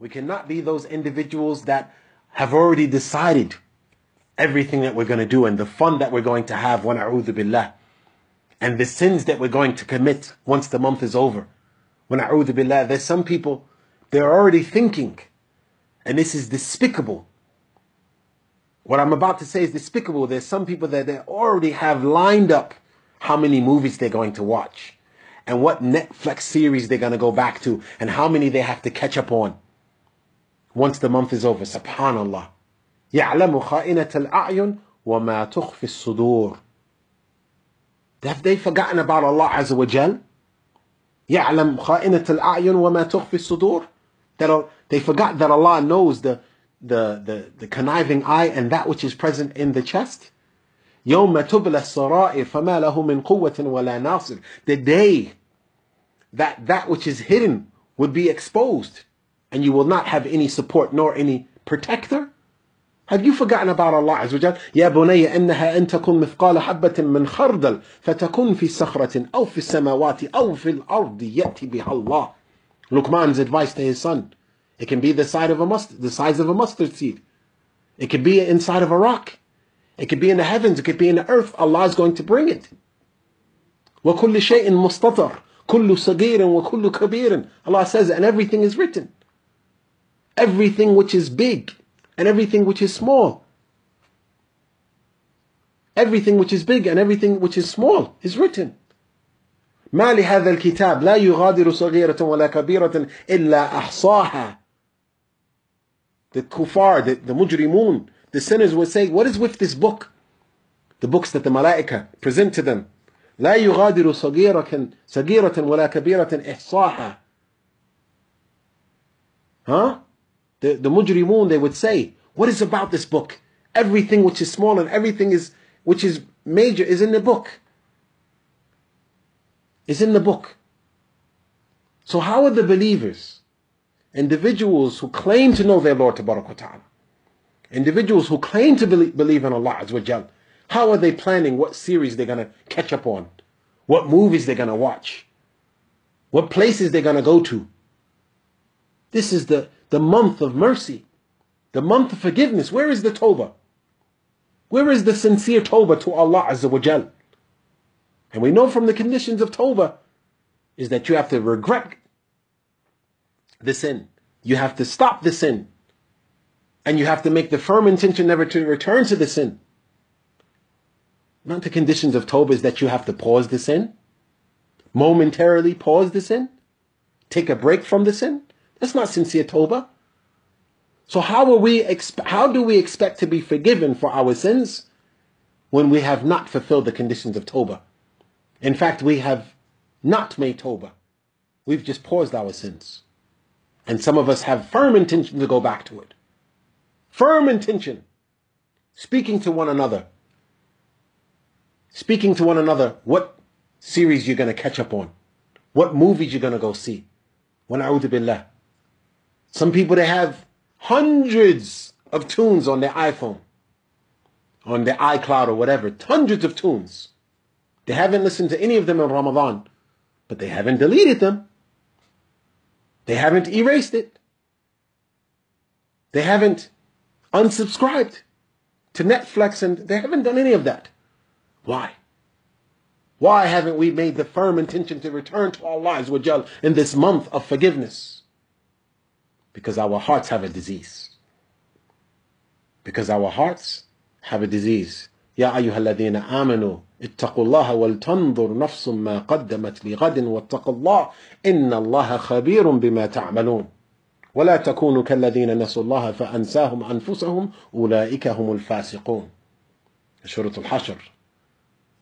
We cannot be those individuals that have already decided everything that we're going to do and the fun that we're going to have when a'udhu billah and the sins that we're going to commit once the month is over. When a'udhu billah, there's some people, they're already thinking, and this is despicable. What I'm about to say is despicable. There's some people that they already have lined up how many movies they're going to watch and what Netflix series they're going to go back to and how many they have to catch up on once the month is over. Subhanallah. يعلم خائنة الأعين وما تخفي الصدور. Have they forgotten about Allah Azza wa Jal? يعلم خائنة الأعين وما تخفي الصدور. That they forgot that Allah knows the, the, the, the conniving eye and that which is present in the chest. يوم تبلى السرائر فما له من قوة ولا ناصر. The day that that which is hidden would be exposed and you will not have any support nor any protector? Have you forgotten about Allah عز وجل? يا بني إنها أن تكون مثقال حبة من خردل فتكون في صخرة أو في السماوات أو في الأرض يأتي بها الله. Luqman's advice to his son. It can be the size of a mustard, the size of a mustard seed. It could be inside of a rock. It could be in the heavens. It could be in the earth. Allah is going to bring it. وكل شيء مستطر كل صغير وكل كبير. Allah says, and everything is written everything which is big and everything which is small. Everything which is big and everything which is small is written. ما لهذا الكتاب لا يغادر صغيرة ولا كبيرة إلا أحصاها. The kuffar, the, the mujrimun, the sinners will say, what is with this book? The books that the malaika present to them. لا يغادر صغيرة, صغيرة ولا كبيرة إحصاها. Huh? The, the mujrimun, they would say, what is about this book? Everything which is small and everything is which is major is in the book. Is in the book. So how are the believers, individuals who claim to know their Lord Ta'ala, individuals who claim to believe in Allah Azza how are they planning what series they're going to catch up on? What movies they're going to watch? What places they're going to go to? This is the the month of mercy, the month of forgiveness. Where is the tawbah? Where is the sincere tawbah to Allah Azza wa Jal? And we know from the conditions of tawbah is that you have to regret the sin. You have to stop the sin. And you have to make the firm intention never to return to the sin. Not the conditions of tawbah is that you have to pause the sin, momentarily pause the sin, take a break from the sin. That's not sincere tawbah. So how are we how do we expect to be forgiven for our sins when we have not fulfilled the conditions of tawbah? In fact, we have not made tawbah. We've just paused our sins. And some of us have firm intention to go back to it. Firm intention. Speaking to one another. Speaking to one another what series you're going to catch up on. What movies you're going to go see. When a'udhu billah. Some people, they have hundreds of tunes on their iPhone, on their iCloud or whatever, hundreds of tunes. They haven't listened to any of them in Ramadan, but they haven't deleted them. They haven't erased it. They haven't unsubscribed to Netflix and they haven't done any of that. Why? Why haven't we made the firm intention to return to Allah in this month of forgiveness? Because our hearts have a disease. Because our hearts have a disease. يا أيها الذين آمنوا اتقوا الله ولتنظر نفس ما قدمت لغد واتقوا الله إن الله خبير بما تعملون ولا تكونوا كالذين نسوا الله فأنساهم أنفسهم أولئك هم الفاسقون سورة الحشر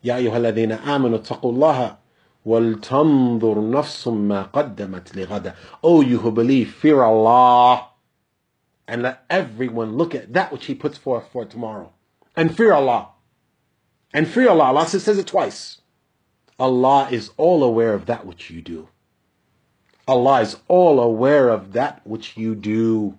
يا أيها الذين آمنوا اتقوا الله وَلْتَنْظُرْ نَفْسٌ مَا قَدَّمَتْ لِغَدَ Oh, you who believe, fear Allah. And let everyone look at that which He puts forth for tomorrow. And fear Allah. And fear Allah. Allah says it twice. Allah is all aware of that which you do. Allah is all aware of that which you do.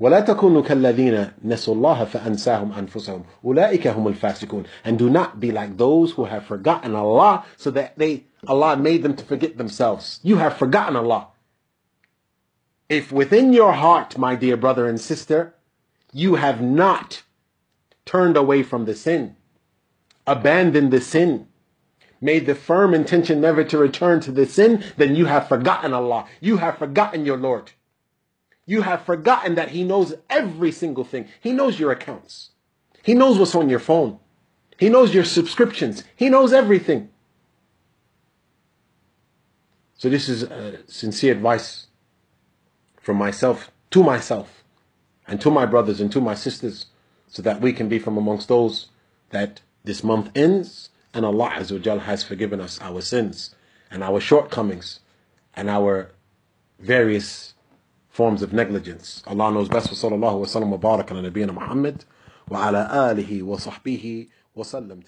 ولا تكونوا كالذين نسوا الله فأنساهم أنفسهم أولئك هم الفاسقون and do not be like those who have forgotten Allah so that they Allah made them to forget themselves you have forgotten Allah if within your heart, my dear brother and sister, you have not turned away from the sin, abandoned the sin, made the firm intention never to return to the sin, then you have forgotten Allah. You have forgotten your Lord. You have forgotten that He knows every single thing. He knows your accounts. He knows what's on your phone. He knows your subscriptions. He knows everything. So this is a sincere advice from myself to myself and to my brothers and to my sisters so that we can be from amongst those that this month ends and Allah Azza has forgiven us our sins and our shortcomings and our various forms of negligence. Allah knows best. sallallahu wa sallam wa baraka ala nabiyyina Muhammad wa ala alihi wa sahbihi wa sallam.